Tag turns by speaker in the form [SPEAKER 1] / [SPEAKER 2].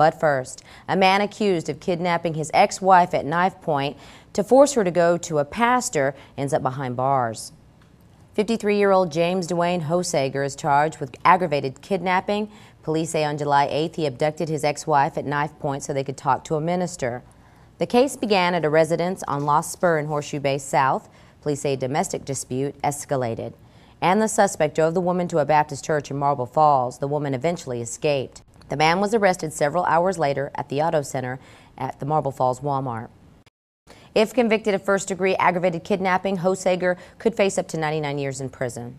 [SPEAKER 1] But first, a man accused of kidnapping his ex-wife at knife point to force her to go to a pastor ends up behind bars. 53-year-old James Dwayne Hosager is charged with aggravated kidnapping. Police say on July 8th he abducted his ex-wife at knife point so they could talk to a minister. The case began at a residence on Lost Spur in Horseshoe Bay South. Police say a domestic dispute escalated. And the suspect drove the woman to a Baptist church in Marble Falls. The woman eventually escaped. The man was arrested several hours later at the auto center at the Marble Falls Walmart. If convicted of first degree aggravated kidnapping, Hosager could face up to 99 years in prison.